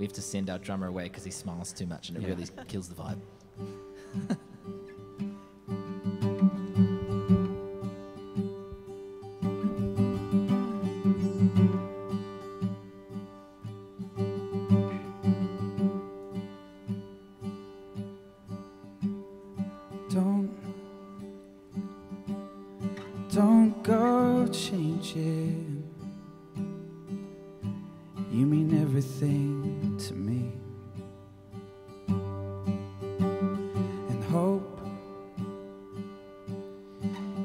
we have to send our drummer away because he smiles too much and it Yeah. really kills the vibe. Don't, don't go changing. You mean everything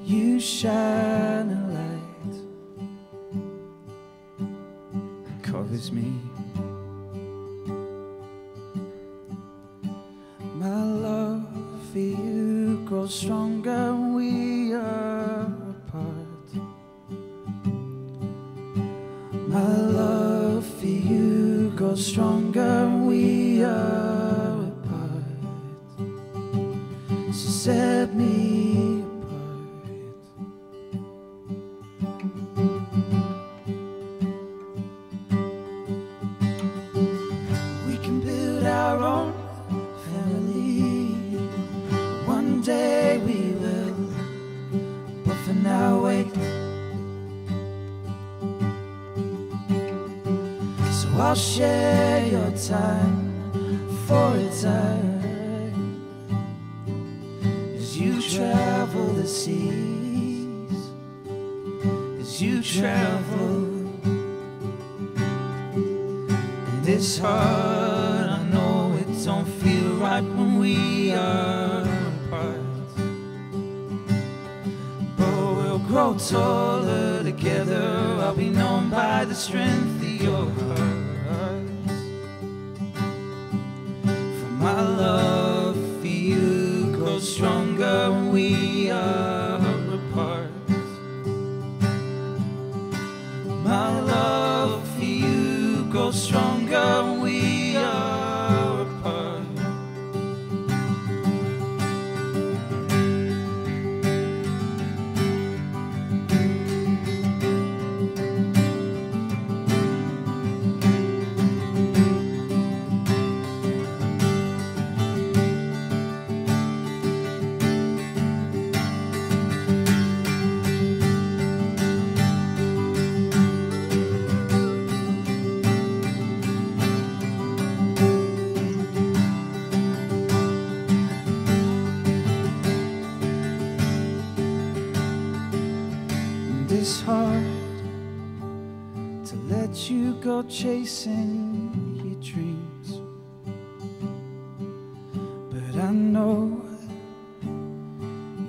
you shine a light that covers me. My love for you grows stronger when we are apart. My love for you grows stronger when we are apart. So set me wait. So I'll share your time for a time as you travel the seas, as you travel. And it's hard, I know it don't feel right when we are grow taller together, I'll be known by the strength of your heart. For my love for you grows stronger when we are apart. My love for you grows stronger It's hard to let you go chasing your dreams. But I know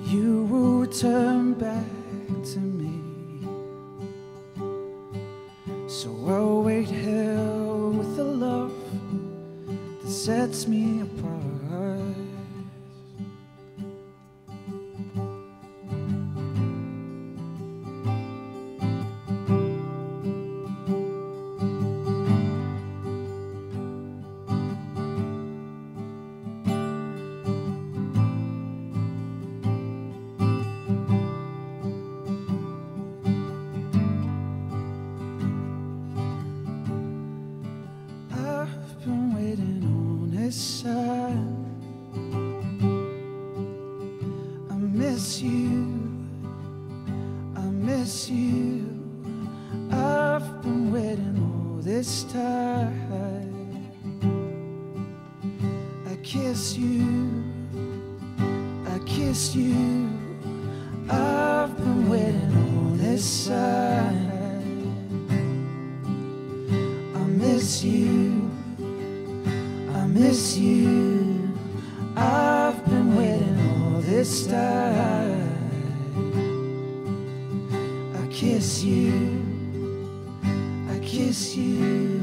you will turn back to me. So I'll wait here with a love that sets me apart. Miss you. I miss you. I've been waiting all this time. I kiss you. I kiss you. I've been waiting all this time. I miss you. I miss you. Time. I kiss you. I kiss you.